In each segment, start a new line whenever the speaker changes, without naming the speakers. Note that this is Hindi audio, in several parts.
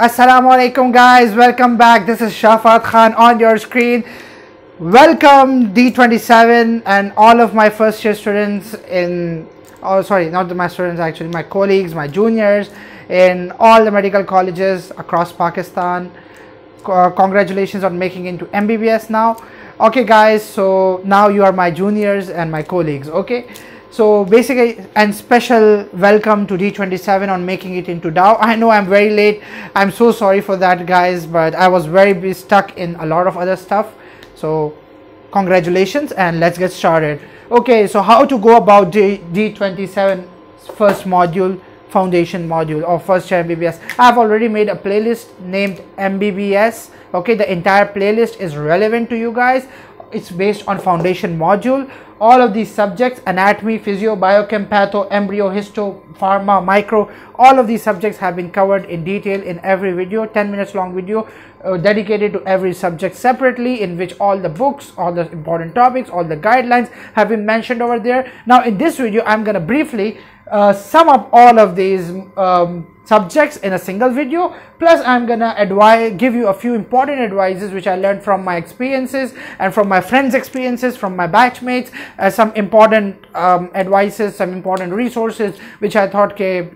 Assalamu alaikum guys, welcome back. This is Shafat Khan on your screen. Welcome D27 and all of my first year students in, oh sorry, not the my students actually, my colleagues, my juniors in all the medical colleges across Pakistan. Uh, congratulations on making into MBBS now. Okay guys, so now you are my juniors and my colleagues, okay? So basically, and special welcome to D27 on making it into Dow. I know I'm very late. I'm so sorry for that, guys, but I was very stuck in a lot of other stuff. So congratulations and let's get started. Okay, so how to go about D D27 first module, foundation module or first year MBBS. I've already made a playlist named MBBS. Okay, the entire playlist is relevant to you guys. It's based on foundation module. All of these subjects anatomy physio biochem patho embryo histo pharma micro all of these subjects have been covered in detail in every video 10 minutes long video uh, dedicated to every subject separately in which all the books all the important topics all the guidelines have been mentioned over there. Now in this video i'm going to briefly uh, sum up all of these um, subjects in a single video. Plus i'm gonna advise give you a few important advices which i learned from my experiences and from my friends experiences from my batchmates uh, some important um, advices some important resources which i thought okay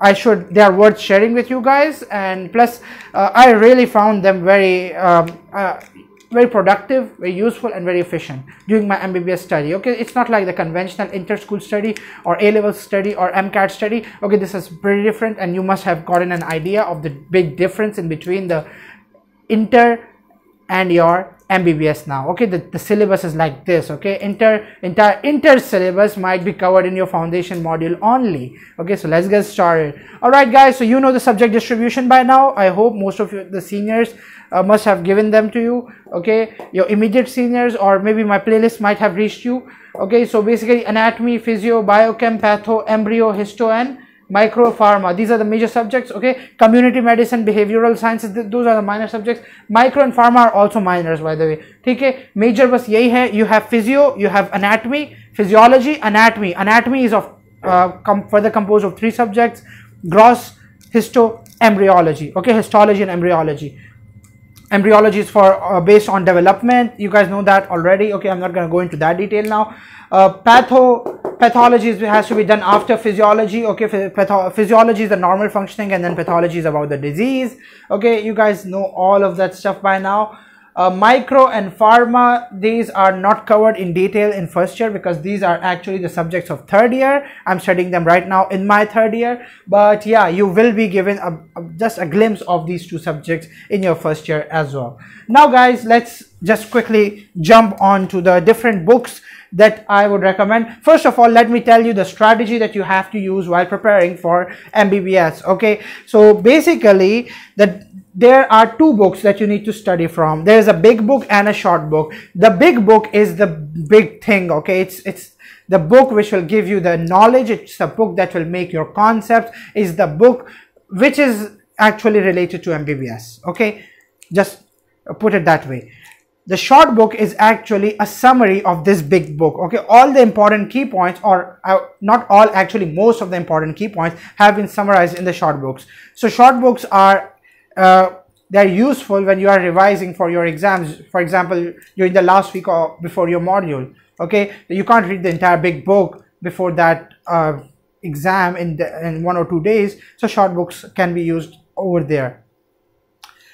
I should they are worth sharing with you guys. And plus uh, I really found them very um, uh, very productive, very useful and very efficient during my MBBS study. Okay, it's not like the conventional inter-school study or A-level study or MCAT study. Okay, this is pretty different and you must have gotten an idea of the big difference in between the inter and your MBBS now. Okay, the, the syllabus is like this. Okay, inter entire inter syllabus might be covered in your foundation module only. Okay, so let's get started. All right, guys. So you know the subject distribution by now. I hope most of you, the seniors uh, must have given them to you okay your immediate seniors or maybe my playlist might have reached you okay so basically anatomy physio biochem patho embryo histo and micropharma. These are the major subjects okay? Community medicine behavioral sciences th those are the minor subjects. Micro and pharma are also minors by the way. Okay major bas yahi hai you have physio you have anatomy physiology anatomy. Anatomy is of uh, com further composed of three subjects gross histo embryology okay? Histology and embryology. Embryology is for uh, based on development. You guys know that already okay? I'm not going to go into that detail now. Uh, patho pathology has to be done after physiology okay physiology is the normal functioning and then pathology is about the disease okay you guys know all of that stuff by now uh, micro and pharma, these are not covered in detail in first year because these are actually the subjects of third year. I'm studying them right now in my third year. But yeah, you will be given a, a, just a glimpse of these two subjects in your first year as well. Now guys, let's just quickly jump on to the different books that I would recommend. First of all, let me tell you the strategy that you have to use while preparing for MBBS. Okay, so basically the there are two books that you need to study from. There is a big book and a short book. The big book is the big thing okay? It's it's the book which will give you the knowledge. It's the book that will make your concepts. Is the book which is actually related to mbbs okay? Just put it that way the short book is actually a summary of this big book okay all the important key points or uh, not all actually most of the important key points have been summarized in the short books so short books are uh, they're useful when you are revising for your exams. For example, in the last week or before your module. Okay, you can't read the entire big book before that uh, exam in, the, in one or two days. So short books can be used over there.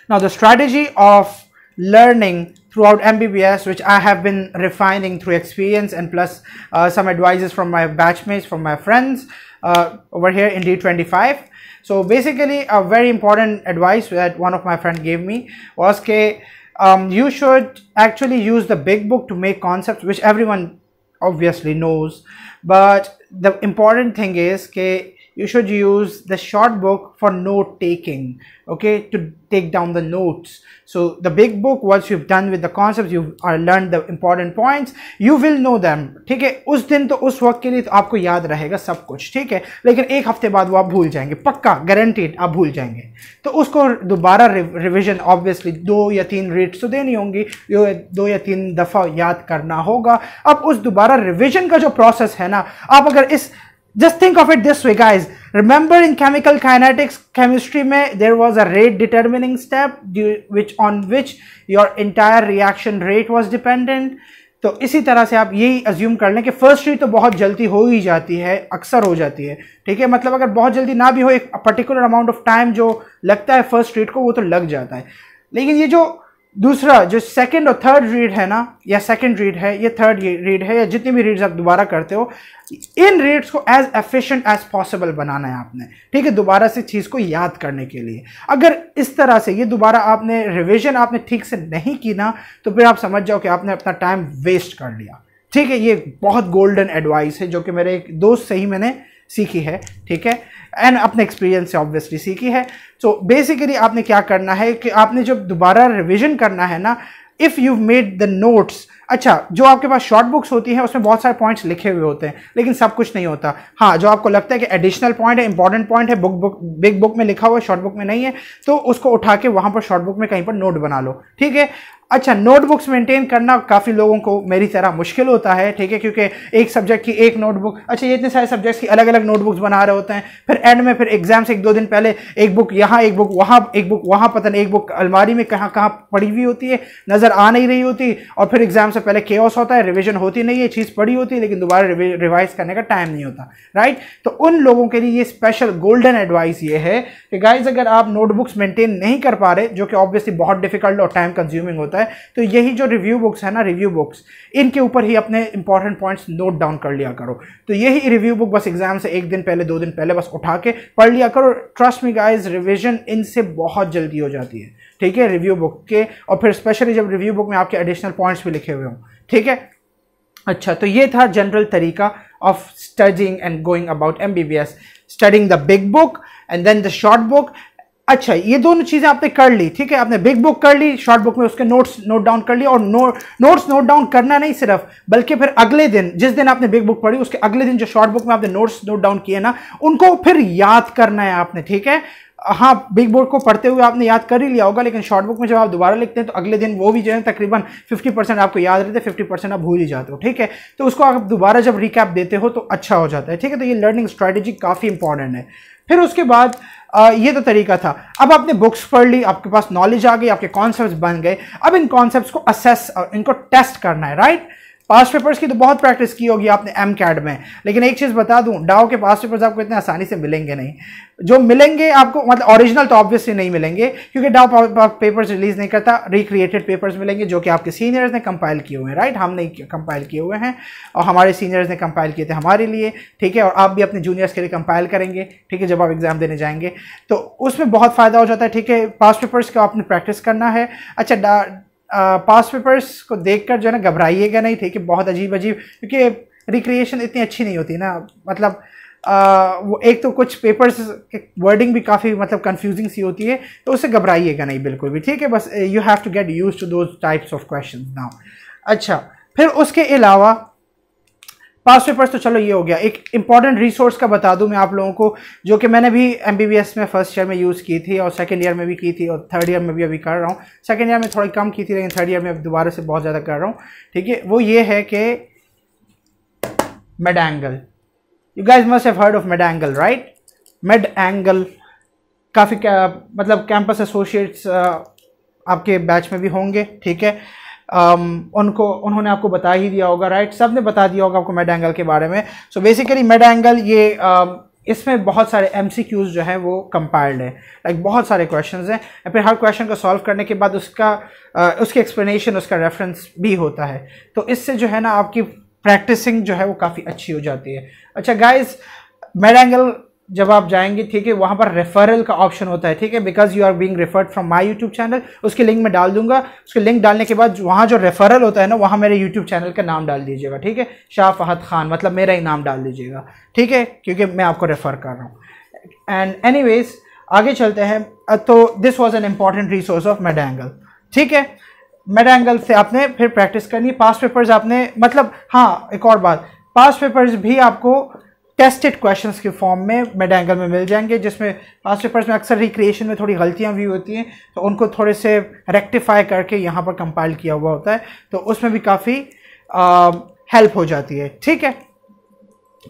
Now the strategy of learning throughout MBBS, which I have been refining through experience and plus uh, some advices from my batchmates, from my friends uh, over here in D25 so basically a very important advice that one of my friend gave me was that um, you should actually use the big book to make concepts which everyone obviously knows. But the important thing is that you should use the short book for note taking okay to take down the notes so the big book once you've done with the concepts you are learned the important points you will know them ठीक है उस दिन तो उस वक्त के लिए तो आपको याद रहेगा सब कुछ ठीक है लेकिन एक हफ़्ते बाद वो आप भूल जाएँगे पक्का गारंटीड आप भूल जाएँगे तो उसको दोबारा रिविजन ऑब्वियसली दो या तीन रेट्स तो देनी होंगी दो या तीन दफ़ा याद करना होगा अब उस दोबारा रिविजन का जो प्रोसेस है ना आप अगर इस just think of it this way guys remember in chemical kinetics chemistry में there was a rate determining step which on which your entire reaction rate was dependent तो इसी तरह से आप यही अज्यूम कर लें कि फ़र्स्ट ही तो बहुत जल्दी हो ही जाती है, अक्सर हो जाती है। ठीक है? मतलब अगर बहुत जल्दी ना भी हो, एक पर्टिकुलर अमाउंट ऑफ़ टाइम जो लगता है फ़र्स्ट रीट को, वो तो लग जाता है। लेकिन ये जो दूसरा जो सेकंड और थर्ड रीड है ना, या सेकंड रीड है, या थर्ड रीड है, या जितनी भी रीड्स आप दोबारा करते हो, इन रीड्स को एज एफिशिएंट एज पॉसिबल बनाना है आपने, ठीक है, दोबारा से चीज़ को याद करने के लिए। अगर इस तरह से ये दोबारा आपने रिविजन आपने ठीक से नहीं की ना तो फिर आप समझ जाओ कि आपने अपना टाइम वेस्ट कर लिया। ठीक है, ये बहुत गोल्डन एडवाइस है, जो कि मेरे एक दोस्त से ही मैंने सीखी है ठीक है? एंड अपने एक्सपीरियंस से ऑब्वियसली सीखी है। सो so, बेसिकली आपने क्या करना है कि आपने जब दोबारा रिविजन करना है ना if you made the notes अच्छा जो आपके पास शॉर्ट बुक्स होती हैं उसमें बहुत सारे पॉइंट्स लिखे हुए होते हैं लेकिन सब कुछ नहीं होता। हाँ जो आपको लगता है कि एडिशनल पॉइंट है इंपॉर्टेंट पॉइंट है बुक बुक बिग बुक में लिखा हुआ है शॉर्ट बुक में नहीं है तो उसको उठा के वहाँ पर शॉर्ट बुक में कहीं पर नोट बना लो ठीक है? अच्छा नोटबुक्स मेंटेन करना काफ़ी लोगों को मेरी तरह मुश्किल होता है, ठीक है? क्योंकि एक सब्जेक्ट की एक नोटबुक अच्छा ये इतने सारे सब्जेक्ट्स की अलग अलग नोटबुक्स बना रहे होते हैं, फिर एंड में फिर एग्ज़ाम से एक दो दिन पहले एक बुक यहाँ, एक बुक वहाँ, एक बुक वहाँ, पता नहीं, एक बुक अलमारी में कहाँ कहाँ पड़ी हुई होती है, नज़र आ नहीं रही होती, और फिर एग्ज़ाम से पहले के होता है रिविजन होती नहीं है, चीज़ पड़ी होती है, लेकिन दोबारा रिवाइज करने का टाइम नहीं होता राइट तो उन लोगों के लिए ये स्पेशल गोल्डन एडवाइस ये है कि गाइज़ अगर आप नोटबुक्स मेंटेन नहीं कर पा रहे, जो कि ऑब्वियसली बहुत डिफ़िकल्ट और टाइम कंज्यूमिंग होता है तो यही जो रिव्यू बुक्स है ना रिव्यू बुक्स इनके ऊपर ही अपने इंपॉर्टेंट पॉइंट्स नोट डाउन कर लिया करो। तो यही रिव्यू बुक बस एग्ज़ाम से एक दिन पहले, दो दिन पहले बस उठा के पढ़ लिया करो। ट्रस्ट मी गाइज़ रिविजन इनसे बहुत जल्दी हो जाती है। ठीक है रिव्यू बुक के, और फिर स्पेशली जब रिव्यू बुक में आपके एडिशनल पॉइंट्स भी लिखे हुए हों। ठीक है? अच्छा तो ये था जनरल तरीका of studying and going about M B B S studying the big book and then the short book अच्छा ये दोनों चीज़ें आपने कर ली ठीक है? आपने बिग बुक कर ली शॉर्ट बुक में उसके नोट्स नोट डाउन कर लिया और नो, नोट्स नोट डाउन करना नहीं सिर्फ़ बल्कि फिर अगले दिन जिस दिन आपने बिग बुक पढ़ी उसके अगले दिन जो शॉर्ट बुक में आपने नोट्स नोट डाउन किए ना उनको फिर याद करना है आपने ठीक है? हाँ बिग बोर्ड को पढ़ते हुए आपने याद कर ही लिया होगा लेकिन शॉर्ट बुक में जब आप दोबारा लिखते हैं तो अगले दिन वो भी जो है तकरीबन 50 परसेंट आपको याद रहते हैं 50 परसेंट आप भूल ही जाते हो ठीक है? तो उसको आप दोबारा जब रिकैप देते हो तो अच्छा हो जाता है ठीक है? तो ये लर्निंग स्ट्रैटेजी काफ़ी इंपॉर्टेंट है। फिर उसके बाद आ, ये तो तरीका था। अब आपने बुक्स पढ़ ली आपके पास नॉलेज आ गई आपके कॉन्सेप्ट बन गए। अब इन कॉन्सेप्ट को असेस इनको टेस्ट करना है राइट पास पेपर्स की तो बहुत प्रैक्टिस की होगी आपने एम कैड में। लेकिन एक चीज़ बता दूँ, डाओ के पास पेपर्स आपको इतने आसानी से मिलेंगे नहीं। जो मिलेंगे आपको मतलब ओरिजिनल तो ऑब्वियसली नहीं मिलेंगे, क्योंकि डाओ पेपर्स रिलीज़ नहीं करता रिक्रिएटेड पेपर्स मिलेंगे जो कि आपके सीनियर्स ने कंपाइल किए हुए हैं राइट हम नहीं कंपाइल किए हुए हैं, और हमारे सीनियर्स ने कंपाइल किए थे हमारे लिए, ठीक है? और आप भी अपने जूनियर्स के लिए कंपाइल करेंगे, ठीक है? जब आप एग्ज़ाम देने जाएँगे। तो उसमें बहुत फ़ायदा हो जाता है, ठीक है? पास पेपर्स का आपने प्रैक्टिस करना है। अच्छा पास पेपर्स को देखकर जो है ना घबराइएगा नहीं थे कि बहुत अजीब अजीब क्योंकि रिक्रिएशन इतनी अच्छी नहीं होती ना। मतलब आ, वो एक तो कुछ पेपर्स के वर्डिंग भी काफ़ी मतलब कंफ्यूजिंग सी होती है तो उसे घबराइएगा नहीं बिल्कुल भी ठीक है? बस you have to get used to those types of question now अच्छा फिर उसके अलावा पास पेपर्स तो चलो ये हो गया। एक इंपॉर्टेंट रिसोर्स का बता दूँ मैं आप लोगों को, जो कि मैंने भी एमबीबीएस में फ़र्स्ट ईयर में यूज़ की थी और सेकेंड ईयर में भी की थी और थर्ड ईयर में भी अभी कर रहा हूँ। सेकेंड ईयर में थोड़ी कम की थी, लेकिन थर्ड ईयर में अब दोबारा से बहुत ज़्यादा कर रहा हूँ। ठीक है, वो ये है कि MedAngle you guys must have heard of MedAngle right MedAngle काफ़ी मतलब कैंपस एसोसिएट्स आपके बैच में भी होंगे, ठीक है? Um, उनको उन्होंने आपको बता ही दिया होगा राइट सबने बता दिया होगा आपको मेड एंगल के बारे में। सो बेसिकली मेड एंगल ये um, इसमें बहुत सारे एम जो हैं वो कंपाइल्ड हैं। लाइक बहुत सारे क्वेश्चन हैं। या फिर हर क्वेश्चन को सॉल्व करने के बाद उसका uh, उसकी एक्सप्लेनेशन उसका रेफरेंस भी होता है। तो इससे जो है ना आपकी प्रैक्टिसिंग जो है वो काफ़ी अच्छी हो जाती है। अच्छा गाइज़ मेड एंगल जब आप जाएँगे, ठीक है, वहाँ पर रेफरल का ऑप्शन होता है, ठीक है because you are being referred from my YouTube channel उसके लिंक में डाल दूँगा। उसके लिंक डालने के बाद वहाँ जो रेफरल होता है ना, वहाँ मेरे यूट्यूब चैनल का नाम डाल दीजिएगा, ठीक है? शाह फहद खान मतलब मेरा ही नाम डाल दीजिएगा, ठीक है? क्योंकि मैं आपको रेफर कर रहा हूँ। एंड एनी आगे चलते हैं। तो this was an important resource of MedAngle ठीक है? मेड एंगल से आपने फिर प्रैक्टिस करनी पास पेपर्स आपने मतलब हाँ एक और बात। पास पेपर्स भी आपको टेस्टेड क्वेश्चंस के फॉर्म में मेड एंगल में मिल जाएँगे, जिसमें पास पेपर्स में अक्सर रिक्रिएशन में थोड़ी गलतियाँ भी होती हैं तो उनको थोड़े से रेक्टिफाई करके यहाँ पर कंपाइल किया हुआ होता है तो उसमें भी काफ़ी हेल्प हो जाती है। ठीक है?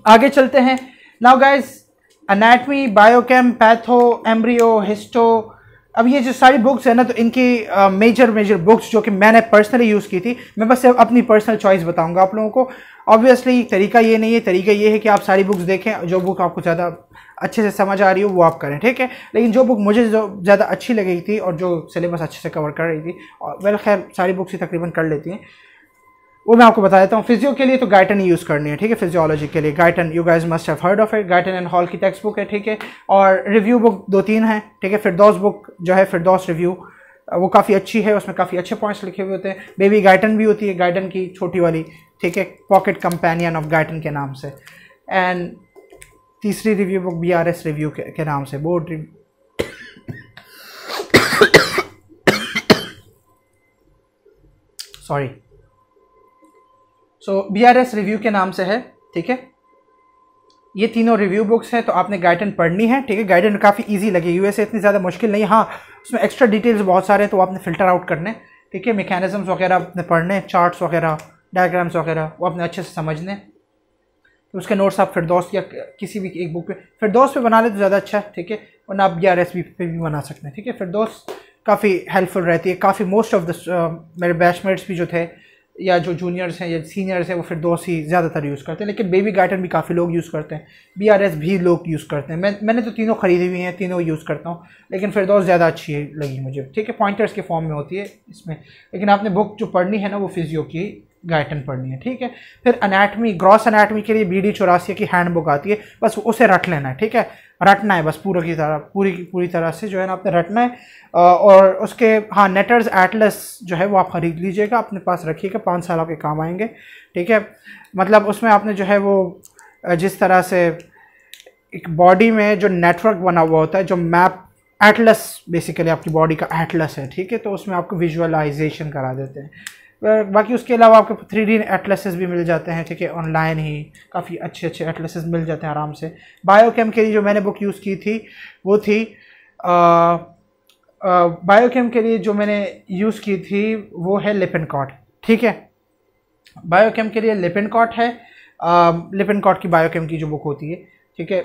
आगे चलते हैं। Now guys anatomy biochem patho embryo histo अब ये जो सारी बुक्स है ना तो इनकी मेजर मेजर बुक्स जो कि मैंने पर्सनली यूज़ की थी, मैं बस अपनी पर्सनल चॉइस बताऊँगा आप लोगों को। ऑब्वियसली तरीका ये नहीं है, तरीका ये है कि आप सारी बुक्स देखें, जो बुक आपको ज़्यादा अच्छे से समझ आ रही हो, वो आप करें, ठीक है? लेकिन जो बुक मुझे जो ज़्यादा अच्छी लगी थी और जो सिलेबस अच्छे से कवर कर रही थी, और वेल खैर, सारी बुक्स ही तकरीबन कर लेती हैं, वो मैं आपको बता देता हूँ। फिजियो के लिए तो गाइटन ही यूज़ करनी है, ठीक है? फिजियोलॉजी के लिए Guyton you guys must have heard of it Guyton and Hall की टेक्स्ट बुक है, ठीक है? और रिव्यू बुक दो तीन है, ठीक है? फिरदौस बुक जो है फिरदौस रिव्यू वो काफ़ी अच्छी है, उसमें काफ़ी अच्छे पॉइंट्स लिखे हुए होते हैं। बेबी गाइटन भी होती है गाइटन की छोटी वाली ठीक है पॉकेट कंपेनियन ऑफ़ गाइटन के नाम से। एंड तीसरी review book B R S review के, के नाम से board review sorry so B R S review के नाम से है ठीक है? ये तीनों रिव्यू बुक्स हैं तो आपने गाइडन पढ़नी है ठीक है? गाइडन काफ़ी इजी लगी यूएसए इतनी ज़्यादा मुश्किल नहीं हाँ उसमें एक्स्ट्रा डिटेल्स बहुत सारे हैं तो आपने फ़िल्टर आउट करने। ठीक है मेकेनिज़म्स वगैरह अपने पढ़ने चार्ट्स वगैरह। डायग्राम्स वगैरह, वो अपने अच्छे से समझने। तो उसके नोट्स आप फिरदौस या किसी भी एक बुक पे फिरदौस पे बना ले तो ज़्यादा अच्छा है, ठीक है? वरना आप या रेसिपी पे भी बना सकते हैं, ठीक है? फिरदौस काफ़ी हेल्पफुल रहती है। काफ़ी मोस्ट ऑफ़ द मेरे बैचमेट्स भी जो थे, या जो जूनियर्स हैं, या सीनियर्स हैं, वो फिर दोस्त ही ज़्यादातर यूज़ करते हैं। लेकिन बेबी गाइडन भी काफ़ी लोग यूज़ करते हैं। बी आर एस भी लोग यूज़ करते हैं। मैं, मैंने तो तीनों ख़रीदी हुई हैं, तीनों यूज़ करता हूँ। लेकिन फिर दोस्त ज़्यादा अच्छी लगी मुझे, ठीक है? पॉइंटर्स के फॉर्म में होती है इसमें। लेकिन आपने बुक जो पढ़नी है ना, वो फिजियो की गाइटन पढ़नी है, ठीक है? फिर अनाटमी ग्रॉस अनाटमी के लिए बी डी चौरासी की हैंड बुक आती है, बस उसे रट लेना है, ठीक है? रटना है बस पूरा की तरह, पूरी की पूरी तरह से जो है ना आपने रटना है और उसके हाँ नेटर्स एटलस जो है वो आप ख़रीद लीजिएगा, अपने पास रखिएगा, पाँच साल आपके काम आएँगे, ठीक है? मतलब उसमें आपने जो है वो जिस तरह से एक बॉडी में जो नेटवर्क बना हुआ होता है, जो मैप एटलस बेसिकली आपकी बॉडी का एटलस है, ठीक है? तो उसमें आपको विजुअलाइजेशन करा देते हैं। बाकी उसके अलावा आपको थ्री डी एटलसेस भी मिल जाते हैं, ठीक है? ऑनलाइन ही काफ़ी अच्छे अच्छे एटलसेस मिल जाते हैं आराम से। बायोकेम के लिए जो मैंने बुक यूज़ की थी, वो थी बायोकेम के लिए जो मैंने यूज़ की थी, वो है लिपिन कॉट ठीक है? बायोकेम के लिए लिपिन कॉट है लिपिन कॉट की बायोकेम की जो बुक होती है, ठीक है?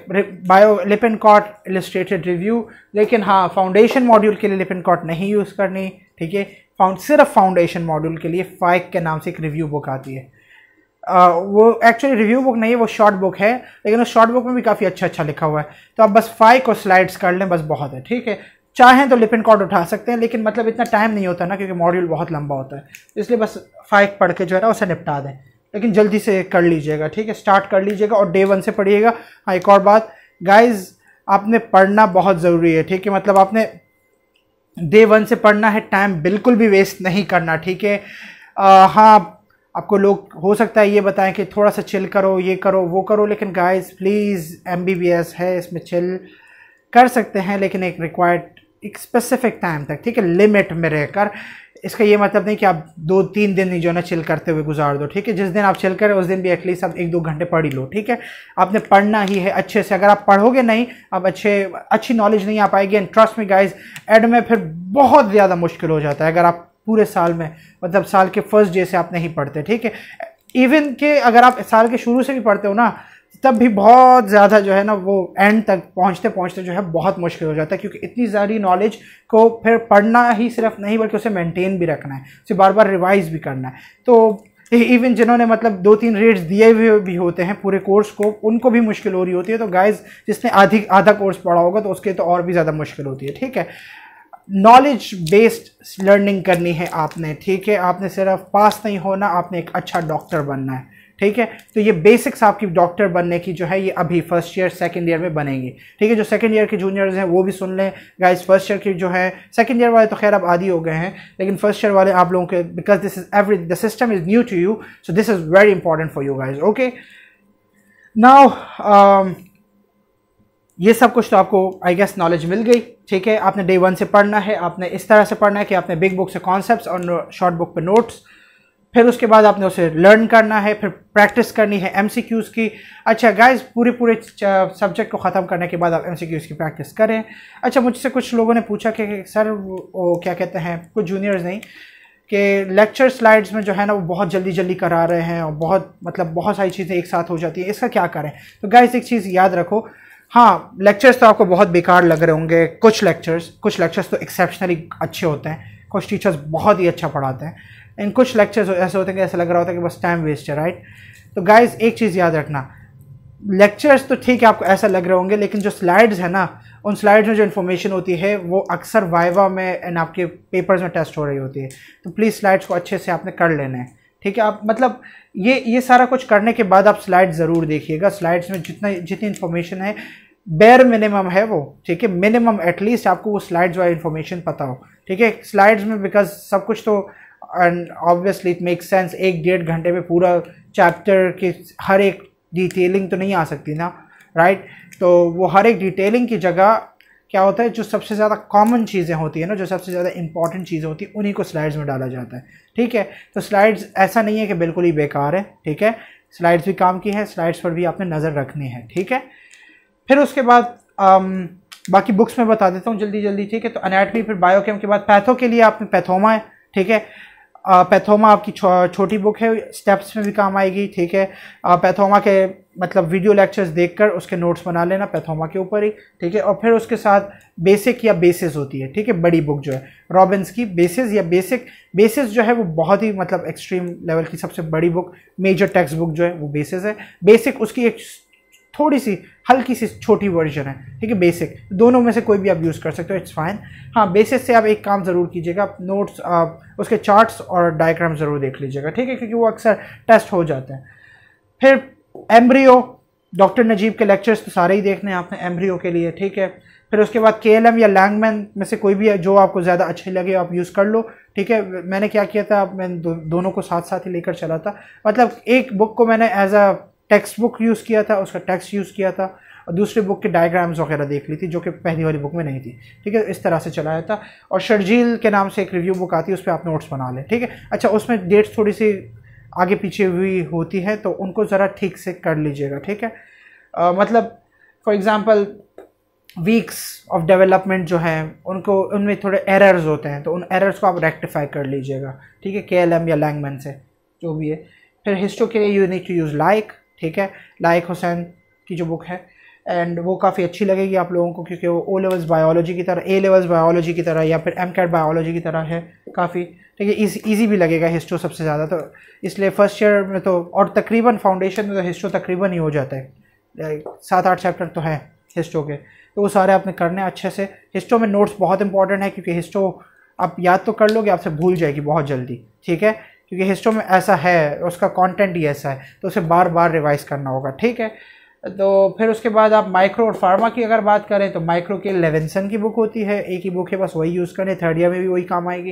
Bio Lippincott illustrated review लेकिन हाँ फाउंडेशन मॉड्यूल के लिए लिपिन कॉट नहीं यूज़ करनी, ठीक है? फाउंड सिर्फ़ फाउंडेशन मॉड्यूल के लिए फाइक के नाम से एक रिव्यू बुक आती है। आ, वो एक्चुअली रिव्यू बुक नहीं है वो शॉर्ट बुक है लेकिन उस शॉर्ट बुक में भी काफ़ी अच्छा अच्छा लिखा हुआ है। तो आप बस फाइक और स्लाइड्स कर लें बस बहुत है ठीक है? चाहें तो लिपिन कॉर्ड उठा सकते हैं लेकिन मतलब इतना टाइम नहीं होता ना क्योंकि मॉड्यूल बहुत लंबा होता है। इसलिए बस फाइक पढ़ के जो है ना उसे निपटा दें। लेकिन जल्दी से कर लीजिएगा ठीक है? स्टार्ट कर लीजिएगा और डे वन से पढ़िएगा। हाँ एक और बात। गाइज़ आपने पढ़ना बहुत ज़रूरी है ठीक है? मतलब आपने डे वन से पढ़ना है टाइम बिल्कुल भी वेस्ट नहीं करना, ठीक है? हाँ आपको लोग, हो सकता है ये बताएँ कि थोड़ा सा चिल करो, ये करो, वो करो, लेकिन गाइस प्लीज़ एमबीबीएस है, इसमें चिल कर सकते हैं, लेकिन एक रिक्वायर्ड एक स्पेसिफिक टाइम तक, ठीक है? लिमिट में रहकर। इसका ये मतलब नहीं कि आप दो तीन दिन जो है ना चिल करते हुए गुजार दो, ठीक है? जिस दिन आप चिल करें, उस दिन भी एटलीस्ट आप एक दो घंटे पढ़ ही लो, ठीक है? आपने पढ़ना ही है अच्छे से। अगर आप पढ़ोगे नहीं, आप अच्छे, अच्छी नॉलेज नहीं आ पाएगी एंड ट्रस्ट में गाइज़ एड में फिर बहुत ज़्यादा मुश्किल हो जाता है अगर आप पूरे साल में मतलब साल के फ़र्स्ट डे से आप नहीं पढ़ते, ठीक है? इवन के अगर आप साल के शुरू से भी पढ़ते हो ना तब भी बहुत ज़्यादा जो है ना वो एंड तक पहुँचते पहुँचते जो है बहुत मुश्किल हो जाता है, क्योंकि इतनी सारी नॉलेज को फिर पढ़ना ही सिर्फ़ नहीं, बल्कि उसे मेंटेन भी रखना है, उसे बार बार रिवाइज भी करना है। तो इवन जिन्होंने मतलब दो तीन रेट्स दिए हुए भी होते हैं पूरे कोर्स को, उनको भी मुश्किल हो रही होती है। तो गाइज़ जिसने आधी, आधा कोर्स पढ़ा होगा तो उसके तो और भी ज़्यादा मुश्किल होती है, ठीक है? नॉलेज बेस्ड लर्निंग करनी है आपने, ठीक है? आपने सिर्फ़ पास नहीं होना, आपने एक अच्छा डॉक्टर बनना है। ठीक है? तो ये बेसिक्स आपकी डॉक्टर बनने की जो है, ये अभी फ़र्स्ट ईयर सेकंड ईयर में बनेंगी। ठीक है? जो सेकंड ईयर के जूनियर्स हैं, वो भी सुन लें। गाइस फ़र्स्ट ईयर के जो है सेकंड ईयर वाले तो खैर अब आदि हो गए हैं, लेकिन फ़र्स्ट ईयर वाले आप लोगों के because this is every the system is new to you so this is very important for you guys okay now ये सब कुछ तो आपको आई गेस नॉलेज मिल गई, ठीक है? आपने डे वन से पढ़ना है, आपने इस तरह से पढ़ना है कि आपने बिग बुक से कॉन्सेप्ट और शॉर्ट बुक पे नोट्स फिर उसके बाद आपने उसे लर्न करना है, फिर प्रैक्टिस करनी है एम की। अच्छा गाइज़ पूरे पूरे सब्जेक्ट को ख़त्म करने के बाद आप एम की प्रैक्टिस करें। अच्छा मुझसे कुछ लोगों ने पूछा कि, सर, वो क्या कहते हैं, कुछ जूनियर्स नहीं, कि लेक्चर स्लाइड्स में जो है ना, वो बहुत जल्दी जल्दी करा रहे हैं और बहुत मतलब बहुत सारी चीज़ें एक साथ हो जाती हैं, इसका क्या करें? तो गाइस एक चीज़ याद रखो हाँ लेक्चर्स तो आपको बहुत बेकार लग रहे होंगे, कुछ लेक्चर्स कुछ लेक्चर्स तो एक्सेप्शनली अच्छे होते हैं, कुछ टीचर्स बहुत ही अच्छा पढ़ाते हैं। इन कुछ लेक्चर्स ऐसे होते हैं कि ऐसा लग रहा होता है कि बस टाइम वेस्ट है राइट तो गाइज़ एक चीज़ याद रखना। लेक्चर्स तो ठीक है, आपको ऐसा लग रहे होंगे, लेकिन जो स्लाइड्स है ना, उन स्लाइड्स में जो इन्फॉर्मेशन होती है, वो अक्सर वाइवा में एंड आपके पेपर्स में टेस्ट हो रही होती है। तो प्लीज़ स्लाइड्स को अच्छे से आपने कर लेना है, ठीक है? आप मतलब ये ये सारा कुछ करने के बाद आप स्लाइड ज़रूर देखिएगा। स्लाइड्स में जितना, जितनी इन्फॉर्मेशन है बेयर मिनिमम है वो, ठीक है? मिनिमम एटलीस्ट आपको वो स्लाइड्स वाली इन्फॉर्मेशन पता हो, ठीक है? स्लाइड्स में बिकॉज़ सब कुछ तो and obviously it make sense एक डेढ़ घंटे में पूरा चैप्टर की हर एक डिटेलिंग तो नहीं आ सकती ना राइट right? तो वो हर एक डिटेलिंग की जगह क्या होता है जो सबसे ज़्यादा कॉमन चीज़ें होती है ना जो सबसे ज़्यादा इंपॉर्टेंट चीज़ें होती हैं उन्हीं को स्लाइड्स में डाला जाता है ठीक है? तो स्लाइड्स ऐसा नहीं है कि बिल्कुल ही बेकार है ठीक है? स्लाइड्स भी काम की है स्लाइड्स पर भी आपने नज़र रखनी है ठीक है? फिर उसके बाद आम, बाकी बुक्स में बता देता हूँ जल्दी जल्दी ठीक है? तो अनाटमी फिर बायोकेम के बाद पैथो के लिए आपने पैथोमा है ठीक है? पैथोमा आपकी छो, छोटी बुक है स्टेप्स में भी काम आएगी ठीक है। पैथोमा के मतलब वीडियो लेक्चर्स देखकर उसके नोट्स बना लेना पैथोमा के ऊपर ही ठीक है। और फिर उसके साथ बेसिक या बेसिस होती है ठीक है बड़ी बुक जो है। रॉबिन्स की बेसिस या बेसिक बेसिस जो है वो बहुत ही मतलब एक्सट्रीम लेवल की सबसे बड़ी बुक मेजर टेक्स्ट बुक जो है वो बेसिस है। बेसिक उसकी एक थोड़ी सी हल्की सी छोटी वर्जन है। ठीक है बेसिक दोनों में से कोई भी आप यूज़ कर सकते हो इट्स फाइन हाँ बेसिस से आप एक काम ज़रूर कीजिएगा नोट्स आप उसके चार्ट्स और डायग्राम ज़रूर देख लीजिएगा ठीक है? क्योंकि वो अक्सर टेस्ट हो जाते हैं। फिर एम्ब्रियो डॉक्टर नजीब के लेक्चर्स तो सारे ही देखने हैं आपने एम्ब्रियो के लिए ठीक है? फिर उसके बाद के या लैंगमैन में से कोई भी जो आपको ज़्यादा अच्छे लगे आप यूज़ कर लो ठीक है? मैंने क्या किया था मैं दो, दोनों को साथ साथ ही लेकर चला था। मतलब एक बुक को मैंने as a text book use किया था उसका टेक्स्ट यूज़ किया था और दूसरी बुक के डायग्राम्स वगैरह देख ली थी जो कि पहली वाली बुक में नहीं थी। ठीक है इस तरह से चलाया था। और शर्जील के नाम से एक रिव्यू बुक आती है उस पर आप नोट्स बना लें। ठीक है अच्छा उसमें डेट्स थोड़ी सी आगे पीछे हुई होती है तो उनको ज़रा ठीक से कर लीजिएगा। ठीक है आ, मतलब for example weeks of development जो हैं उनको उनमें थोड़े एरर्स होते हैं तो उन एरर्स को आप रेक्टिफाई कर लीजिएगा। ठीक है के या लैंगमैन से जो भी है। फिर हिस्टो के लिए you need to use like ठीक है? लाइक हुसैन की जो बुक है। एंड वो काफ़ी अच्छी लगेगी आप लोगों को क्योंकि वो ओ लेवल्स बायोलॉजी की तरह ए लेवल्स बायोलॉजी की तरह या फिर एम कैट बायोलॉजी की तरह है काफ़ी। ठीक है ईजी भी लगेगा हिस्ट्रो सबसे ज़्यादा तो। इसलिए फ़र्स्ट ईयर में तो और तकरीबन फाउंडेशन में तो हिस्टो तकरीबन ही हो जाता है। सात आठ चैप्टर तो हैं हिस्ट्रो के। तो वो सारे आपने करने अच्छे से। हिस्ट्रो में नोट्स बहुत इंपॉर्टेंट है क्योंकि हिस्ट्रो आप याद तो कर लोगे, आपसे भूल जाएगी बहुत जल्दी। ठीक है? क्योंकि हिस्टो में ऐसा है उसका कंटेंट ही ऐसा है तो उसे बार बार रिवाइज करना होगा ठीक है? तो फिर उसके बाद आप माइक्रो और फार्मा की अगर बात करें तो माइक्रो के लेवेंसन की बुक होती है एक ही बुक है बस वही यूज़ करें थर्ड ईयर में भी वही काम आएगी।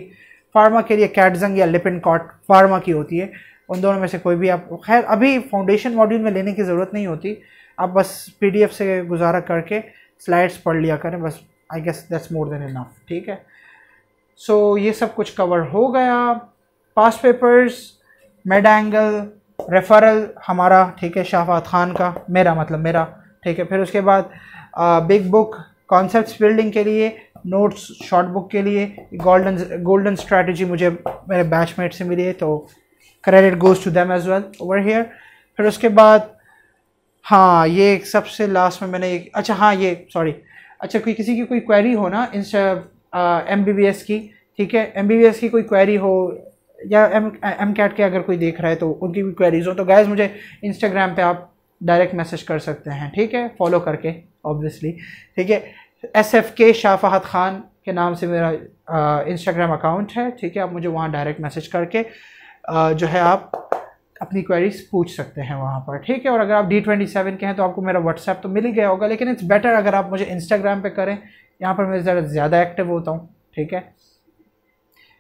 फार्मा के लिए कैटजंग या लिपिन कॉट फार्मा की होती है उन दोनों में से कोई भी आप खैर अभी फाउंडेशन मॉड्यूल में लेने की ज़रूरत नहीं होती आप बस पीडीएफ से गुजारा करके स्लाइड्स पढ़ लिया करें बस I guess that's more than enough ठीक है? सो so, ये सब कुछ कवर हो गया। Past papers made angle referral हमारा, ठीक है शाहफात खान का, मेरा मतलब मेरा, ठीक है, फिर उसके बाद बिग बुक कॉन्सेप्ट बिल्डिंग के लिए नोट्स शॉर्ट बुक के लिए गोल्डन गोल्डन स्ट्रैटेजी मुझे मेरे बैचमेट से मिली है तो credit goes to them as well over here फिर उसके बाद हाँ ये सबसे लास्ट में मैंने एक अच्छा हाँ ये सॉरी अच्छा कोई किसी की कोई क्वेरी हो ना insta M B B S की, ठीक है एम बी बी एस की कोई क्वेरी हो या एम एम कैट के अगर कोई देख रहा है तो उनकी भी क्वेरीज हो। तो गैज़ मुझे इंस्टाग्राम पे आप डायरेक्ट मैसेज कर सकते हैं ठीक है? फॉलो करके ऑब्वियसली ठीक है? एस एफ़ के शाहफहद ख़ान के नाम से मेरा इंस्टाग्राम अकाउंट है ठीक है? आप मुझे वहाँ डायरेक्ट मैसेज करके आ, जो है आप अपनी क्वेरीज पूछ सकते हैं वहाँ पर ठीक है? और अगर आप डी ट्वेंटी सेवन के हैं तो आपको मेरा व्हाट्सएप तो मिल ही गया होगा लेकिन इट्स बेटर अगर आप मुझे इंस्टाग्राम पे करें। यहाँ पर मैं ज़्यादा एक्टिव होता हूँ ठीक है?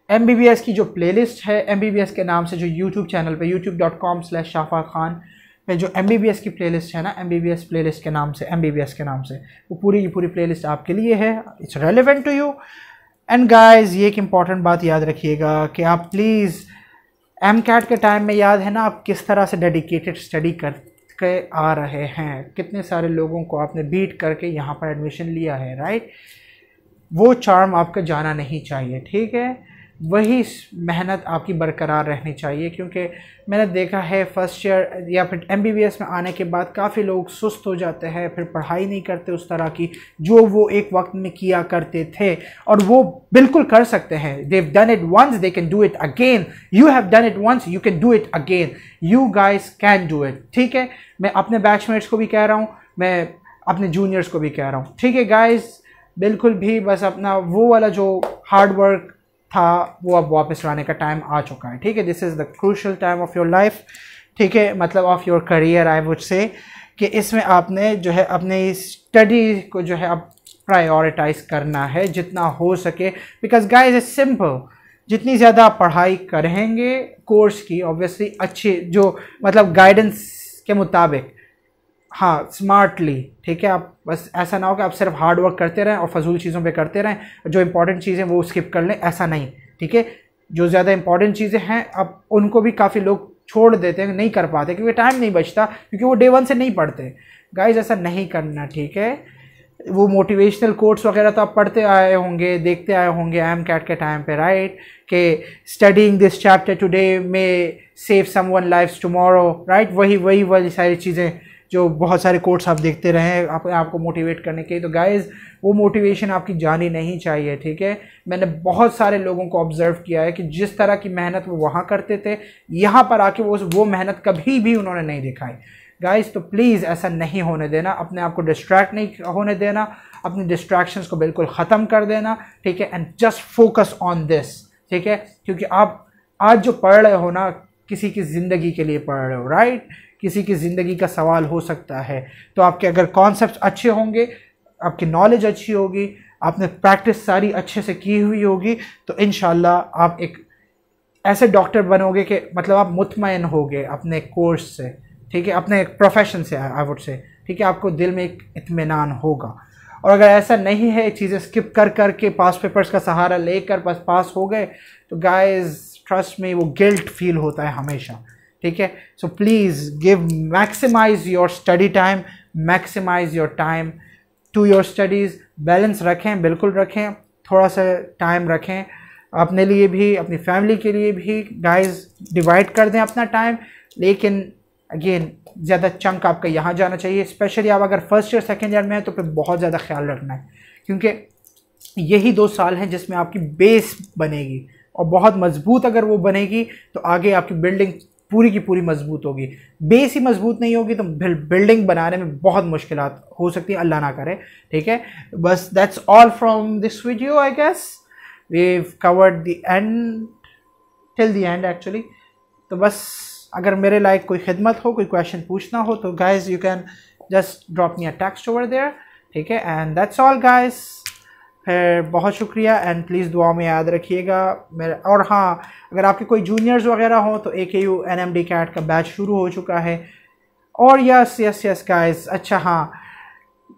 एम बी बी एस की जो प्लेलिस्ट है एम बी बी एस के नाम से जो यूट्यूब चैनल पे YouTube dot com slash Shafa Khan में जो एम की प्लेलिस्ट है ना एम प्लेलिस्ट के नाम से एम बी बी एस के नाम से, वो पूरी की पूरी प्लेलिस्ट आपके लिए है। It's relevant to you and guys ये एक इंपॉर्टेंट बात याद रखिएगा कि आप प्लीज़ एम कैट के टाइम में याद है ना, आप किस तरह से डेडिकेटेड स्टडी कर, के आ रहे हैं। कितने सारे लोगों को आपने बीट करके यहाँ पर एडमिशन लिया है राइट वो चार्म आपका जाना नहीं चाहिए, ठीक है? वही मेहनत आपकी बरकरार रहनी चाहिए, क्योंकि मैंने देखा है फ़र्स्ट ईयर या फिर एमबीबीएस में आने के बाद काफ़ी लोग सुस्त हो जाते हैं, फिर पढ़ाई नहीं करते उस तरह की जो वो एक वक्त में किया करते थे, और वो बिल्कुल कर सकते हैं। They've done it once they can do it again you have done it once you can do it again you guys can do it ठीक है? मैं अपने बैचमेट्स को भी कह रहा हूँ, मैं अपने जूनियर्स को भी कह रहा हूँ। ठीक है गाइस बिल्कुल भी बस अपना वो वाला जो हार्ड वर्क था, वो अब वापस लाने का टाइम आ चुका है। ठीक है this is the crucial time of your life ठीक है मतलब of your career I would say कि इसमें आपने जो है अपने स्टडी को जो है अब प्रायोरिटाइज करना है, जितना हो सके। बिकॉज़ गाइज़ इज़ सिंपल जितनी ज़्यादा पढ़ाई करेंगे कोर्स की ऑब्वियसली अच्छी, जो मतलब गाइडेंस के मुताबिक हाँ स्मार्टली ठीक है? आप बस ऐसा ना हो कि आप सिर्फ़ हार्ड वर्क करते रहें और फजूल चीज़ों पे करते रहें, जो इंपॉर्टेंट चीज़ें वो स्किप कर लें, ऐसा नहीं, ठीक है? जो ज़्यादा इंपॉर्टेंट चीज़ें हैं, अब उनको भी काफ़ी लोग छोड़ देते हैं, नहीं कर पाते, क्योंकि टाइम नहीं बचता, क्योंकि वो डे वन से नहीं पढ़ते। गाइज़ ऐसा नहीं करना, ठीक है? वो मोटिवेशनल कोर्स वगैरह तो आप पढ़ते आए होंगे, देखते आए होंगे आई एम कैट के टाइम पे राइट के स्टडिंग दिस चैप्टर टुडे में save someone life tomorrow right वही वही वाली सारी चीज़ें जो बहुत सारे कोर्ट्स आप देखते रहें, आप, आपको मोटिवेट करने के लिए। तो गाइज़ वो मोटिवेशन आपकी जानी नहीं चाहिए, ठीक है? मैंने बहुत सारे लोगों को ऑब्ज़र्व किया है कि जिस तरह की मेहनत वो वहाँ करते थे, यहाँ पर आके वो वो मेहनत कभी भी उन्होंने नहीं दिखाई। गाइज़ तो प्लीज़ ऐसा नहीं होने देना, अपने आप को डिस्ट्रैक्ट नहीं होने देना, अपनी डिस्ट्रैक्शंस को बिल्कुल ख़त्म कर देना, ठीक है? And just focus on this ठीक है? क्योंकि आप, आज जो पढ़ रहे हो ना, किसी की ज़िंदगी के लिए पढ़ रहे हो राइट किसी की ज़िंदगी का सवाल हो सकता है। तो आपके अगर कॉन्सेप्ट अच्छे होंगे, आपकी नॉलेज अच्छी होगी, आपने प्रैक्टिस सारी अच्छे से की हुई होगी तो इन आप एक ऐसे डॉक्टर बनोगे कि मतलब आप मुतमिन होगे अपने कोर्स से, ठीक है? अपने प्रोफेशन से आई वुड से ठीक है? आपको दिल में एक इतमान होगा। और अगर ऐसा नहीं है, चीज़ें स्किप कर कर के पास पेपर्स का सहारा लेकर बस पास हो गए तो गाइस ट्रस्ट में वो गिल्ट फील होता है हमेशा। ठीक है? So please give maximise your study time maximise your time to your studies balance रखें, बिल्कुल रखें, थोड़ा सा टाइम रखें। अपने लिए भी, अपनी फैमिली के लिए भी गाइस डिवाइड कर दें अपना टाइम लेकिन अगेन ज़्यादा चंक आपका यहाँ जाना चाहिए। स्पेशली आप अगर फ़र्स्ट ईयर सेकेंड ईयर में हैं तो फिर बहुत ज़्यादा ख्याल रखना है। क्योंकि यही दो साल हैं जिसमें आपकी बेस बनेगी। और बहुत मज़बूत अगर वो बनेगी तो आगे आपकी बिल्डिंग पूरी की पूरी मज़बूत होगी। बेस ही मज़बूत नहीं होगी तो बिल्डिंग बनाने में बहुत मुश्किल हो सकती है। अल्लाह ना करे, ठीक है? बस that's all from this video I guess we covered the end till the end actually तो बस, अगर मेरे लायक कोई खिदमत हो, कोई क्वेश्चन पूछना हो तो guys you can just drop me a text over there ठीक है? एंड दैट्स ऑल गाइज़ फिर बहुत शुक्रिया एंड प्लीज़ दुआ में याद रखिएगा। मेरे और हाँ अगर आपके कोई जूनियर्स वगैरह हो तो A K U and M D CAT का बैच शुरू हो चुका है। और यस यस यस गाइस अच्छा हाँ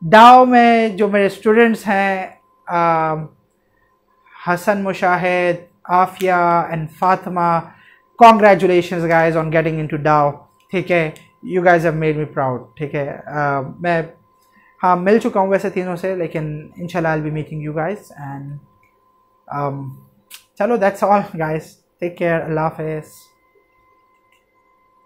डाओ में जो मेरे स्टूडेंट्स हैं Hasan Mushahid Afia and Fatima congratulation guys on getting into Dow ठीक है? You guys have made me proud ठीक है? uh, मैं हाँ मिल चुका हूँ वैसे तीनों से, लेकिन इनशाला I be meeting you guys and चलो that's all guys take care अल्लाह हाफिज़